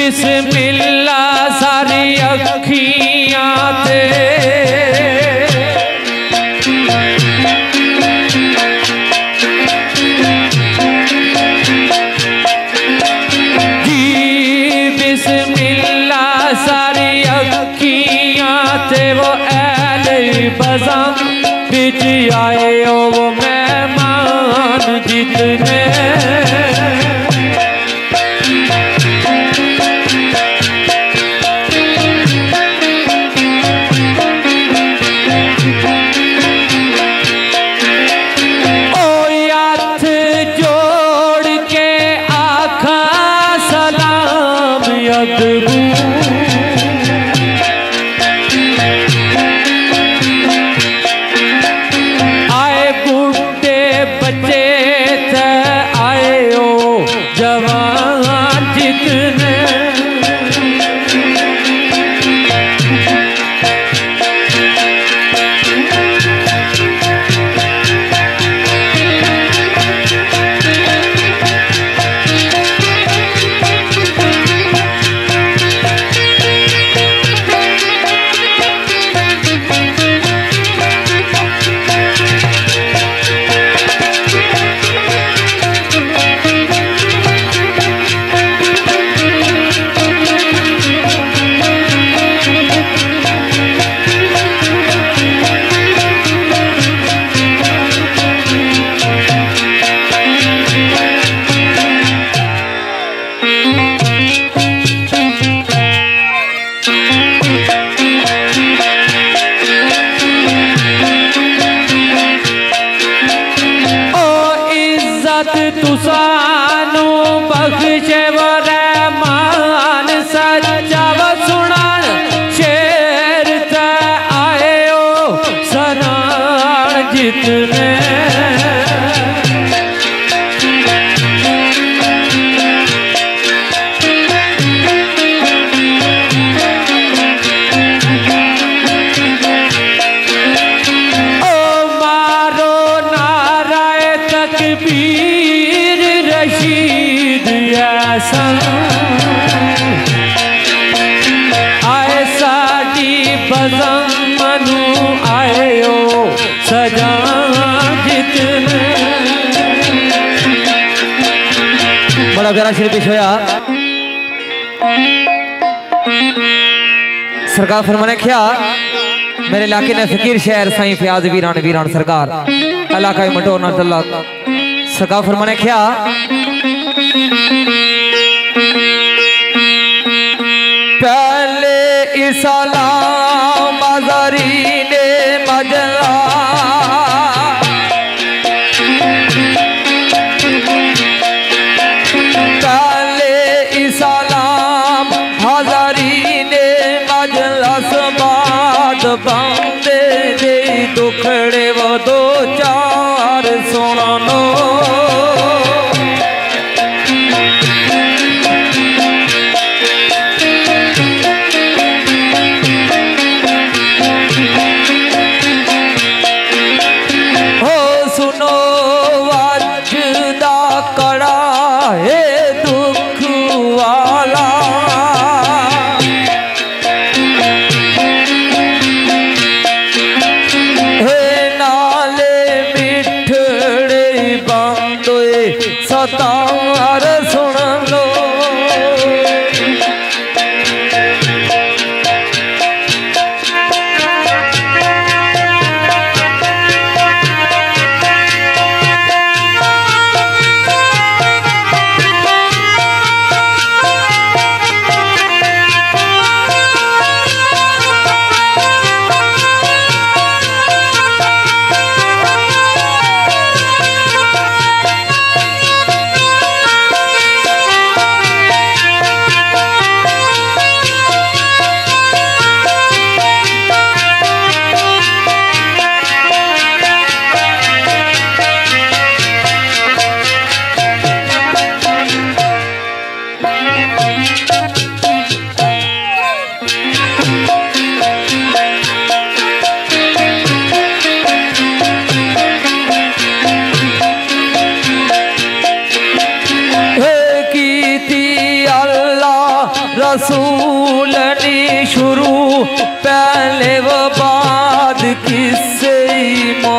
किस सारी अखी Artık अभिषेवा बड़ा प्यारा श्री पेश होया। सरकार फरमाने क्या, मेरे इलाके ने फकीर शहर साई फयाज वीरान वीरान सरकार, इलाका मटोर ना सरकार फरमाने क्या पहले इसलाम मजरी ने मजला তার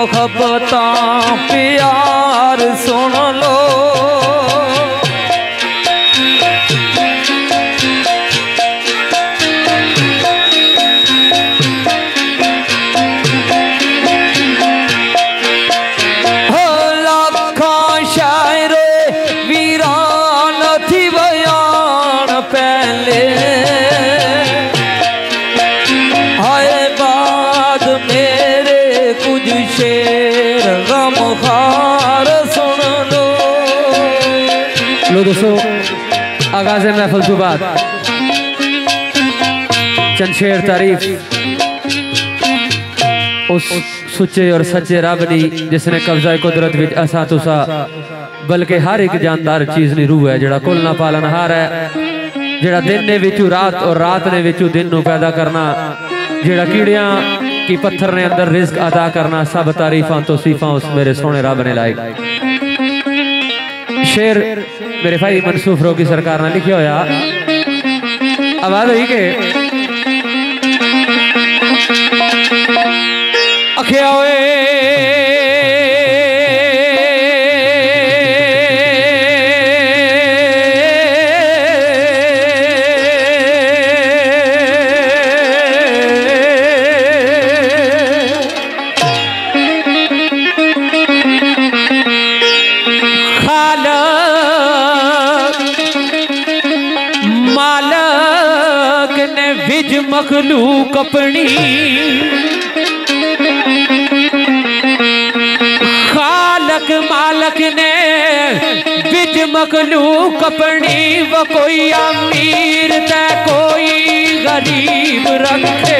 मोहब्बत आगाज़ महफल तो बाद चंद शेर तारीफ़ उस सुचे और सच्चे रब दी जिसने कब्जा कुदरत विच असा तुसा बल्कि हर एक जानदार चीज़ नी रूह है जेड़ा कुल ना पालनहार है जेड़ा दिन ने विचू रात और रात ने विचू दिन नु पैदा करना जेड़ा कीड़ियाँ की पत्थर ने अंदर रिस्क अदा करना सब तारीफां तो सीफा उस मेरे सोने रब ने लाई शेर मेरे भाई मनसूफ रोगी सरकार ने लिखे होया आवाज़ हुई के अखिया मखलूक अपनी खालक मालक ने बिज मखलूक कपड़ी व कोई अमीर ते कोई गरीब रखे।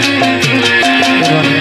मेहरबानी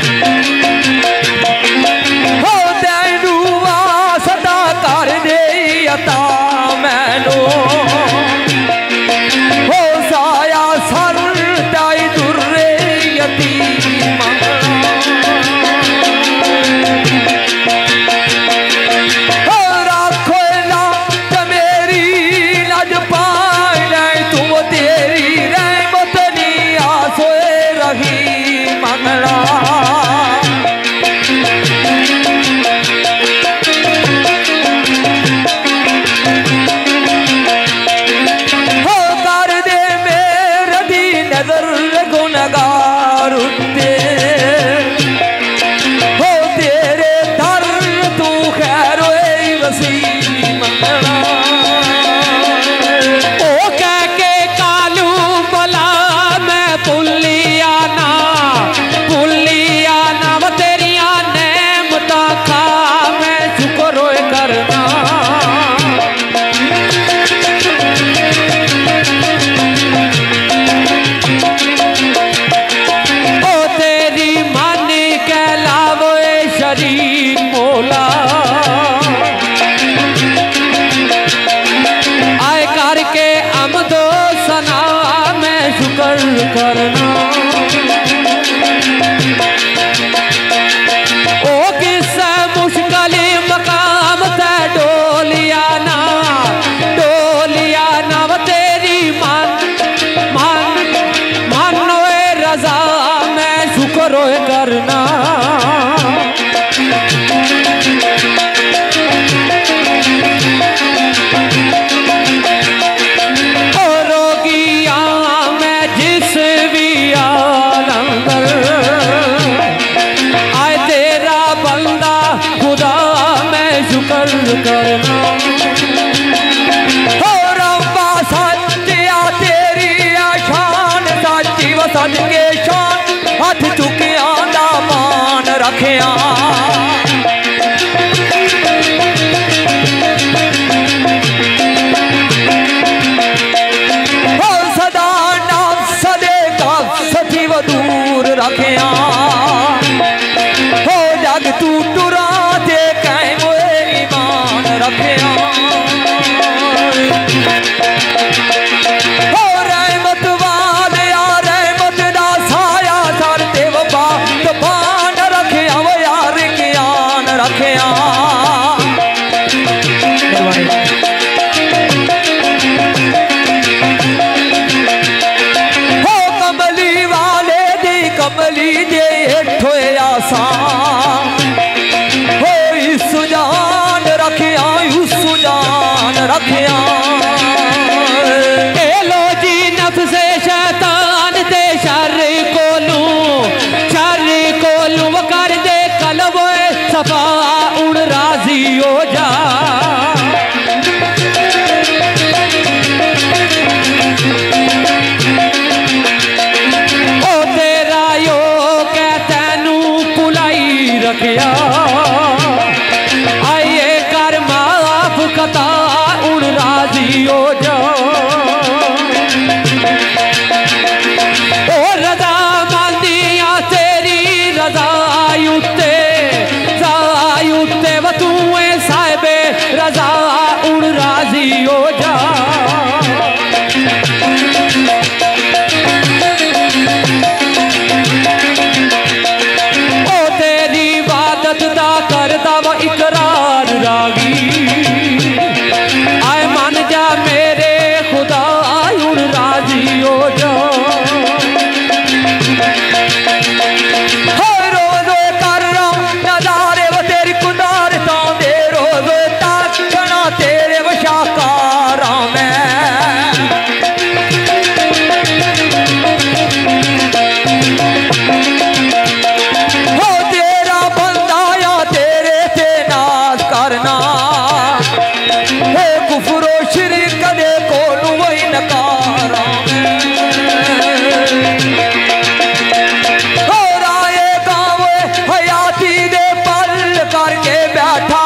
बैठा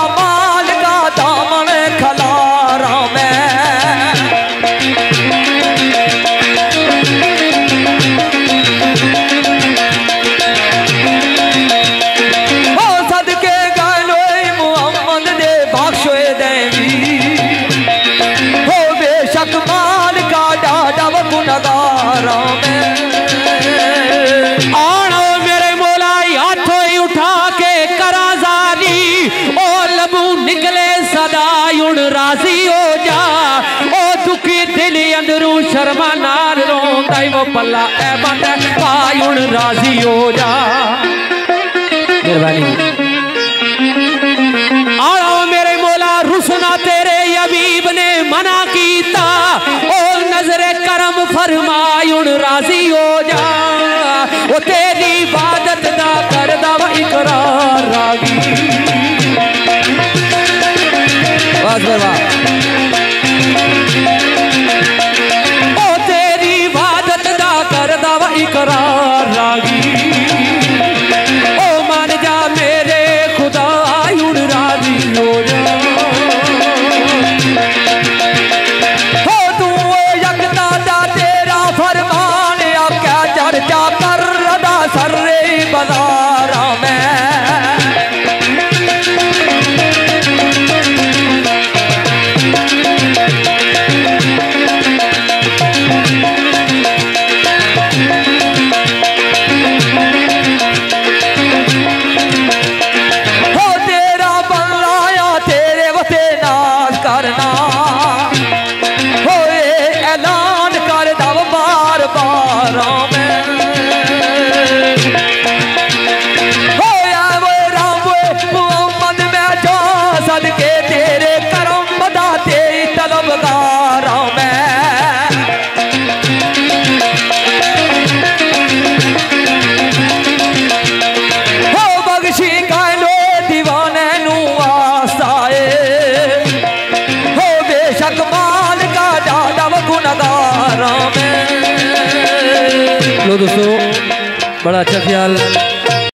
राज़ी हो जा। ओ दुखी दिल अंदरू शर्मा नाल रोंदा वो पल्ला। ए बंदे भाई हुन राज़ी हो जा। मेहरबानी। आओ मेरे मौला, रुसना तेरे हबीब ने मना कीता। ओ नजरे करम फरमाई हुन राज़ी हो जा। ओ तेरी इबादत दा करदा वा इकरार रागी Azerba.